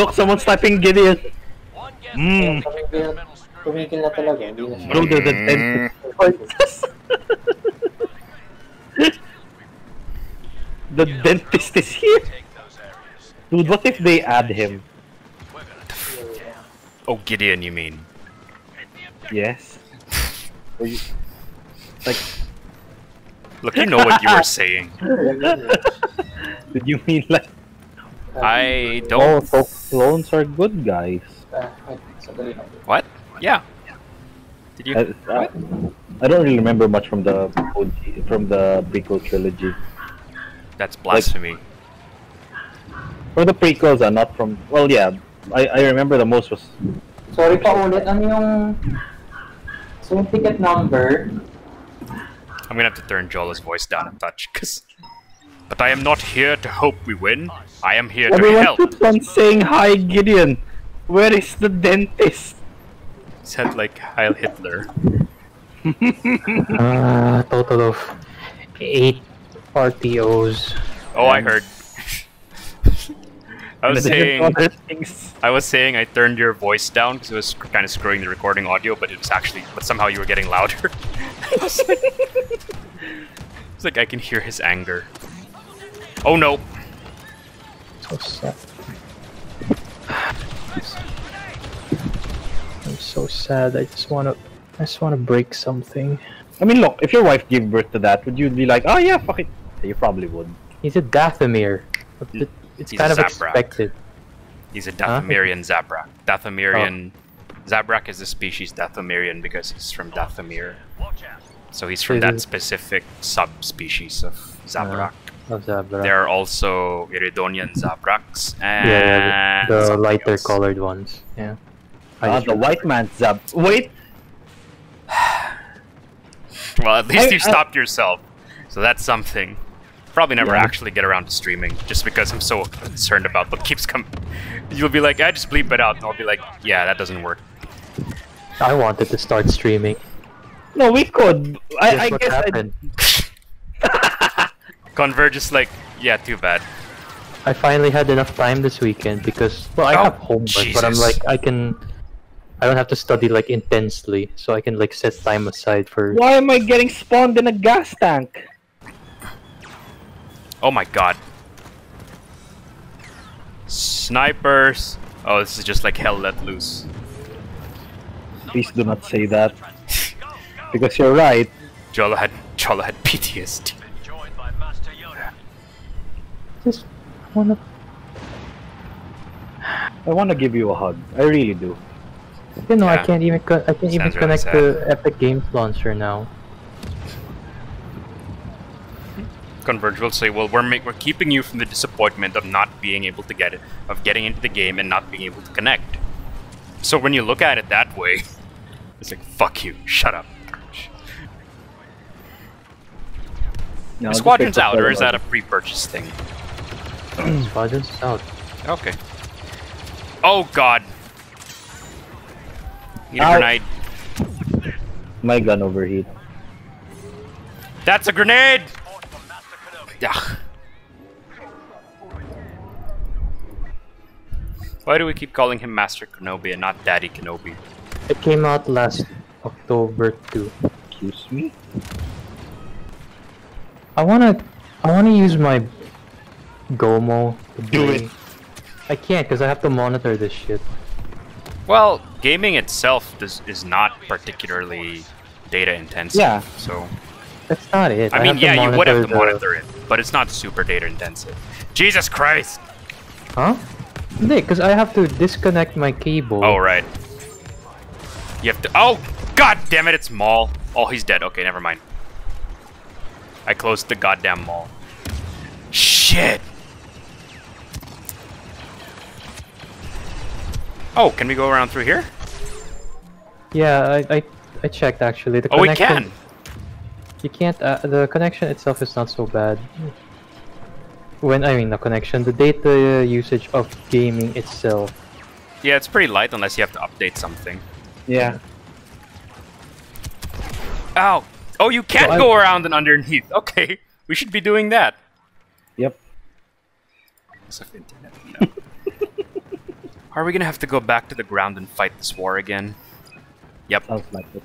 Look, someone's typing Gideon. Mm. Tumigil, tumigil na talaga. Hindi na siya. Bro, the, the dentist. the dentist is here. Dude, what if they add him? Oh, Gideon, you mean? Yes. You- like, Look, you know what you were saying. did you mean like, I oh, don't. so clones are good guys? Ay, sandali lang. What? Yeah. Did you? Uh, I, I, I don't really remember much from the OG, from the prequel trilogy. That's blasphemy. From the prequels, are not from. Well, yeah, I, I remember the most was. Sorry pa ulit, ano yung... So yung ticket number, I'm gonna have to turn Jola's voice down a touch, cause. But I am not here to hope we win. I am here to help. Everyone help. keeps on saying hi, Gideon. Where is the dentist? Said like Heil Hitler. Uh, total of eight RTOs. Oh, I heard. I was saying. I was saying I turned your voice down because it was kind of screwing the recording audio, but it was actually, but somehow you were getting louder. it's like I can hear his anger. Oh no! So sad. I'm so sad. I just wanna, I just wanna break something. I mean, look, if your wife gave birth to that, would you be like, oh yeah, fuck it? You probably would. He's a Dathomir. But He- it- It's he's kind a of Zabrak. expected. He's a Huh? Dathomirian Zabrak. Dathomirian. Oh. Zabrak is the species Dathomirian because he's from Dathomir. So he's from that specific subspecies of Zabrak. Of uh-huh. Zabrak. There are also Iridonian Zabraks and yeah, the, the lighter else. colored ones. Yeah. I Ah, just the remember. white man's Zab. Wait, Well, at least I- you I- stopped yourself. So that's something. Probably never Yeah. actually get around to streaming, just because I'm so concerned about what keeps coming. You'll be like, I just bleep it out, and I'll be like, yeah, that doesn't work. I wanted to start streaming. no, we could. I, Guess I what guess. I, happened? Converge is like, yeah, too bad. I finally had enough time this weekend because well I Oh, have homework, but I'm like I can I don't have to study like intensely, so I can like set time aside for why am I getting spawned in a gas tank? Oh my god. Snipers. Oh, this is just like hell let loose. Please do not say that. Because you're right. Jola had Jola had PTSD. Just wanna I want to give you a hug. I really do. you know I can't even I can't even Sounds really connect sad. the Epic Games launcher now. Converge will say, "Well, we're make, we're keeping you from the disappointment of not being able to get it, of getting into the game and not being able to connect." So when you look at it that way, it's like, "Fuck you, shut up." No, The squadron's out, or is that a pre-purchase thing? Squadron's out. Okay. Oh God. Need a Ow. grenade. my gun overheat? That's a grenade. Yeah. Why do we keep calling him Master Kenobi and not Daddy Kenobi? It came out last October too. Excuse me. I wanna I wanna use my Gomo Do play. it. I can't because I have to monitor this shit. Well, gaming itself does, is not particularly data intensive. Yeah. So, That's not it. I mean, yeah, you would have to the- monitor it, but it's not super data intensive. Jesus Christ! Huh? Nick, because I have to disconnect my cable. Oh, right. You have to. Oh, god damn it, it's Maul. Oh, he's dead. Okay, never mind. I closed the goddamn mall. Shit! Oh, can we go around through here? Yeah, I, I, I checked actually. The Oh, we connection, can! You can't. Uh, the connection itself is not so bad. When I mean the connection, the data usage of gaming itself. Yeah, it's pretty light unless you have to update something. Yeah. Ow! Oh, you can So I- go around and underneath. Okay, we should be doing that. Yep. Loss of internet, no. Are we gonna have to go back to the ground and fight this war again? Yep. Sounds like it.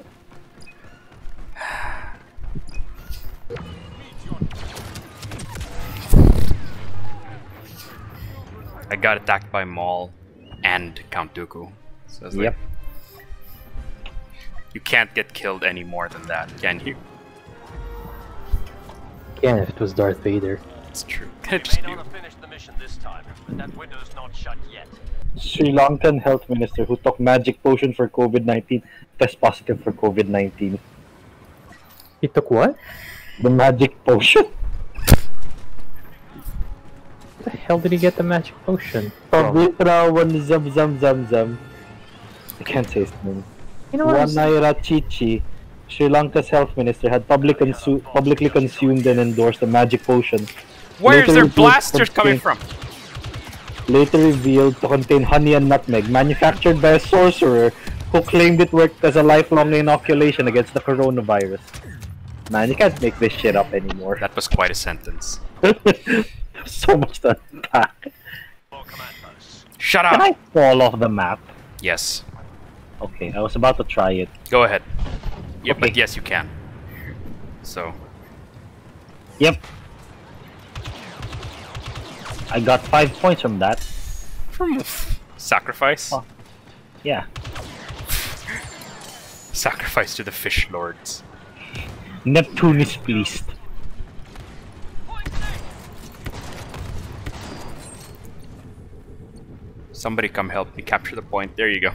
I got attacked by Maul and Count Dooku. So it's like, Yep. you can't get killed any more than that, can you? Again, if it was Darth Vader. It's true. We Just may not have finished the mission this time, but that window's not shut yet. Sri Lankan health minister who took magic potion for COVID-19 test positive for COVID-19. He took what? The magic potion. Where the hell did he get the magic potion? from? Pavitrawan zam zam zam zam. I can't say his name. You know what? I'm? Wanaira Chichi, Sri Lanka's health minister, had public consu- publicly consumed and endorsed a magic potion. Where's Later their blasters coming from? Later revealed to contain honey and nutmeg, manufactured by a sorcerer who claimed it worked as a lifelong inoculation against the coronavirus. Man, you can't make this shit up anymore. That was quite a sentence. so much to unpack. More command posts. Shut up! Can! I fall off the map? Yes. Okay, I was about to try it. Go ahead. But Okay. yes, you can. So, Yep. I got five points from that. from sacrifice. Oh. Yeah. Sacrifice to the fish lords. Neptune is pleased. Somebody come help me capture the point. There you go.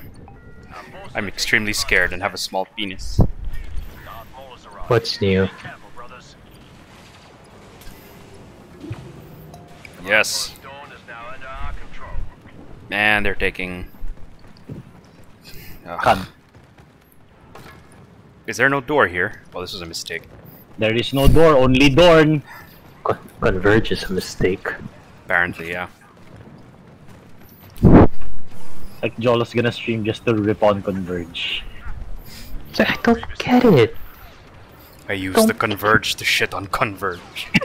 I'm extremely scared and have a small penis. Darth Maul has arrived. What's new? Yes. Dawn is now under our control. And they're taking. Ugh. Con. Is there no door here? Well, this was a mistake. There is no door, only Dorn. Con- Converge is a mistake. Apparently, yeah. Like Jolo's gonna stream just to rip on Converge. I don't get it. I use Don't- the converge to shit on converge.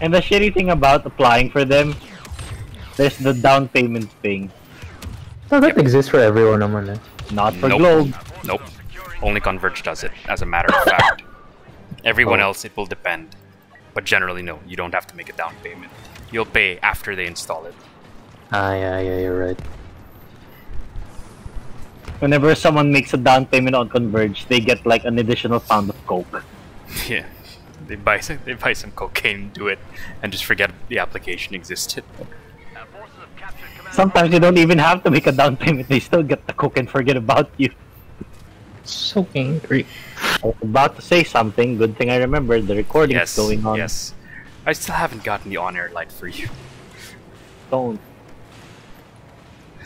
And the shitty thing about applying for them, there's the down payment thing. No, that exists for everyone, naman eh. Not for Nope. Globe. Nope. Only Converge does it, as a matter of fact. Everyone Oh. else, it will depend. But generally, no. You don't have to make a down payment. You'll pay after they install it. Ah, yeah, yeah, you're right. Whenever someone makes a down payment on Converge, they get like an additional pound of coke. yeah. They buy some, they buy some cocaine, do it, and just forget the application existed. Our forces have captured command Sometimes you don't even have to make a down payment; they still get the coke and forget about you. So angry. I was about to say something. Good thing I remembered. The recording's Yes. going on. Yes. I still haven't gotten the on-air light for you. Don't.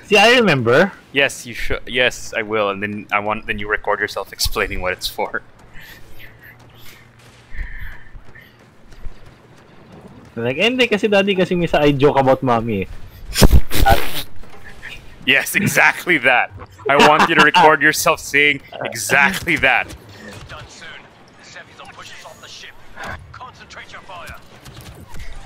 See, I remember. Yes, you should. Yes, I will. And then I want. Then you record yourself explaining what it's for. Like, eh, hindi kasi daddy kasi misa I joke about mommy. Yes, exactly that. I want you to record yourself saying exactly that. is done soon. The Sevis will push us off the ship. Concentrate your fire.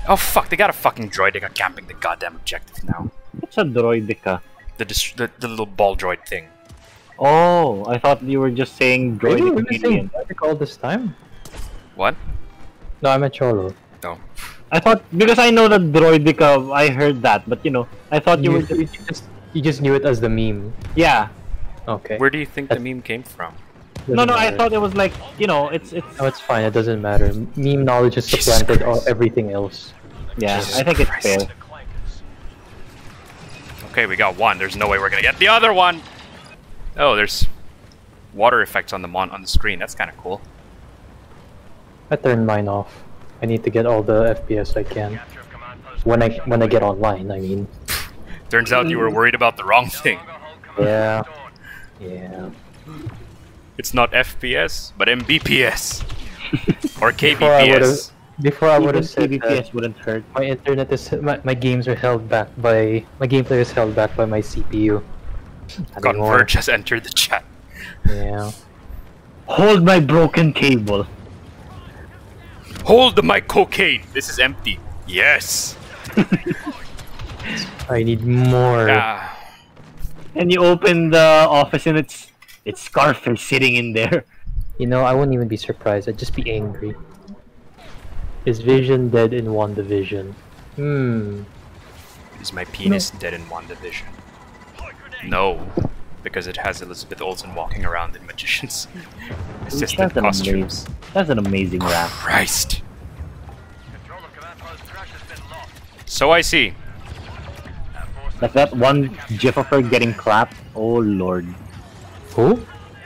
Oh fuck! They got a fucking droid. They got camping the goddamn objective now. What's a droideka? The dis- the, the little ball droid thing. Oh, I thought you were just saying Really? droidic We've been saying alien. All this time? What? No, I meant Cholo. No. I thought because I know that droideka, I heard that, but you know, I thought you You, were just, you just you just knew it as the meme. yeah. Okay. Where do you think the meme came from? No, Doesn't no, I matter. thought it was like you know, it's it's No, it's fine. It doesn't matter. Meme knowledge is Jesus supplanted all, everything else. yeah. Jesus I think it's Christ. fair. Okay, we got one. There's no way we're gonna get the other one. Oh, there's water effects on the mon- on the screen. That's kind of cool. I turned mine off. I need to get all the FPS I can. Capture of command post. When I when I get online, I mean. Turns out you were worried about the wrong thing. No longer hold command Yeah. Yeah. It's not FPS, but MBPS or Before I would KBPS. before I would Even have said that wouldn't hurt. my internet is my, my games are held back by my gameplay is held back by my CPU. Not anymore. Converge has entered the chat. Yeah. Hold my broken cable. Hold my cocaine. This is empty. Yes. I need more. Ah, And you open the office and it's it's Scarface sitting in there. You know, I wouldn't even be surprised. I'd just be angry. Is Vision dead in WandaVision? Hmm. is my penis dead in WandaVision? No, because it has Elizabeth Olsen walking around in magicians. It's just That's an costumes. amazing. That's an amazing rap. Christ. Control of command post crash has been lost. So I see. Our Like that one gif of her getting clapped. Oh lord. Who?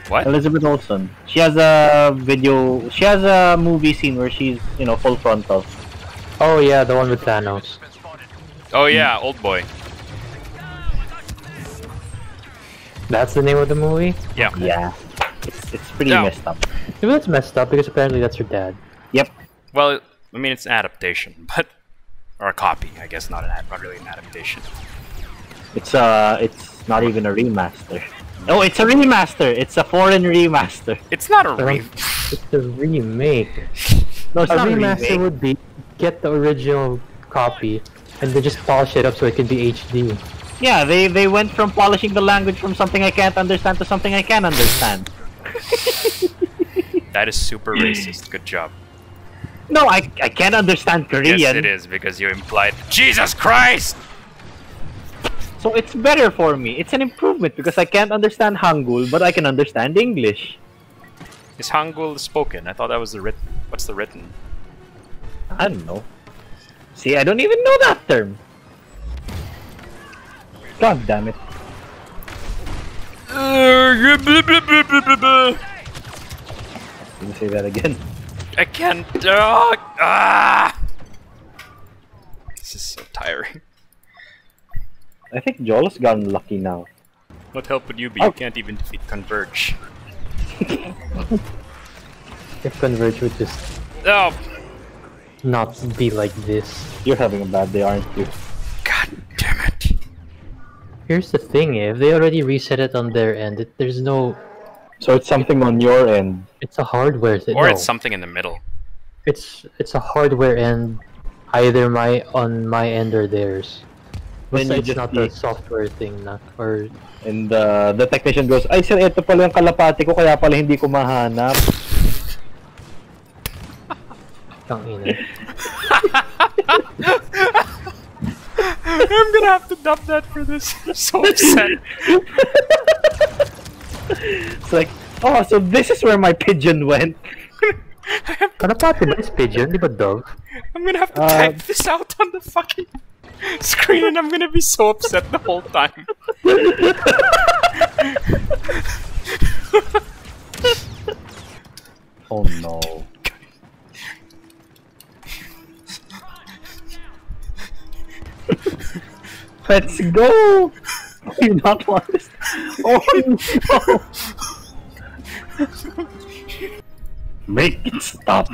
What? Elizabeth Olsen. She has a video. She has a movie scene where she's you know full frontal. Oh yeah, the one with Thanos. Oh yeah, Oldboy. That's the name of the movie? Yeah. Yeah. It's it's pretty No. messed up. Maybe that's messed up because apparently that's her dad. Yep. Well, I mean it's an adaptation, but or a copy, I guess, not an ad- not really an adaptation. It's uh it's not even a remaster. Oh, it's a remaster. It's a foreign remaster. It's not a Um, re. It's a remake. No, it's a not a remaster remake. would be get the original copy and then just polish it up so it can be HD. Yeah, they they went from polishing the language from something I can't understand to something I can understand. That is super racist. Good job. No, I I can't understand Korean. Yes, it is because you implied Jesus Christ. So it's better for me. It's an improvement because I can't understand Hangul, but I can understand English. Is Hangul spoken? I thought that was the written. What's the written? I don't know. See, I don't even know that term. God damn it. Let me say that again. I can't. Uh, ah! This is so tiring. I think Joel's gotten lucky now. What help would you be? Oh. You can't even defeat Converge. If Converge would just Oh, not be like this. You're having a bad day, aren't you? god damn it. Here's the thing, eh, if they already reset it on their end, it, there's no... So it's something on your end. It's a hardware thing. Or no, it's something in the middle. it's it's a hardware end, either my on my end or theirs. Then Basta you it's just not a software thing na, or And uh, the technician goes, Ay sir, ito pala yung kalapati ko, kaya pala hindi ko mahanap. kang ina. I'm gonna have to dub that for this. I'm so upset. It's like, oh, so this is where my pigeon went. Kalapati ba is pigeon? Di ba dog? I'm gonna have to Uh, type this out on the fucking screen and I'm gonna be so upset the whole time. Oh no. Let's go! You're not this? Oh no! Make it stop!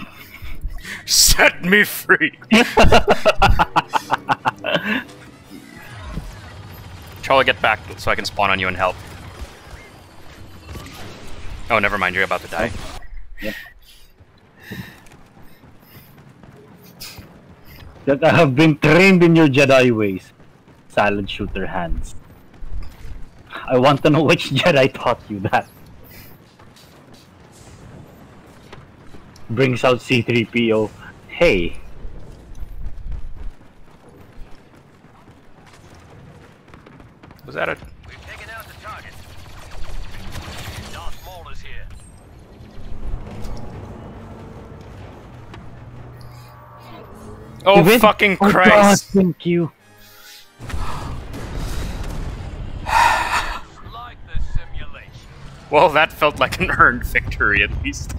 Set me free! Charlie, get back so I can spawn on you and help. Oh, never mind, you're about to die. That I have been trained in your Jedi ways. Silent shooter hands. I want to know which Jedi taught you that. Brings out C3PO. Hey, Was that a... We've taken out the target. Darth Maul is here. Oh, win. fucking Oh, Christ! God, thank you. Well, that felt like an earned victory at least.